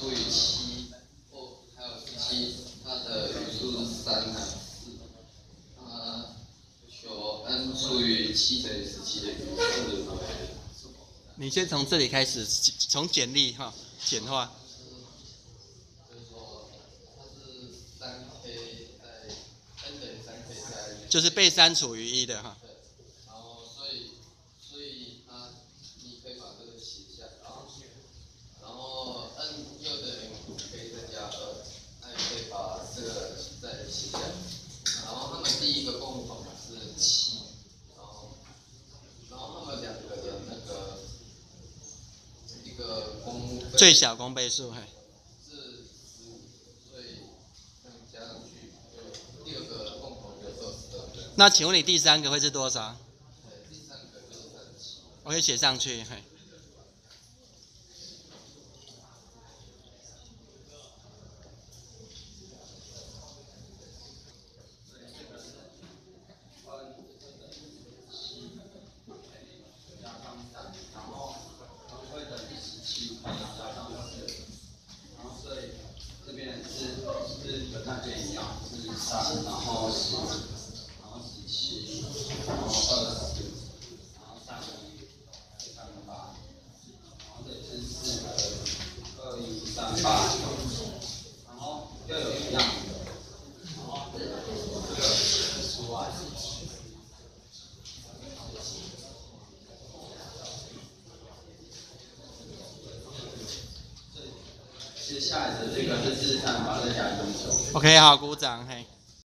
除以七，或还有十七，它的余数是三还是四？啊，求 n 除以七乘以十七的余数为什么？你先从这里开始，从简历哈简化。就是说，它是三 k 在 n 等于三 k 在。就是被删除于一的哈。对，然后所以所以它你可以把这个写下，然后然后 n 又等于五 k 再加二，那你可以把这个再写下，然后他们第一个共同是七，然后然后他们两个的那个一个公倍最小公倍数，嘿。是十五，所以加上去，第二个共同就二十二。那请问你第三个会是多少？第三个就是三十七。我可以写上去，嘿。这边是是和那边一上，然后十，然后十七，然后二十，然后三一，三八，然后这里是四二一三八，然后又有一样的，然后这个除外。接 OK，好，鼓掌，嘿。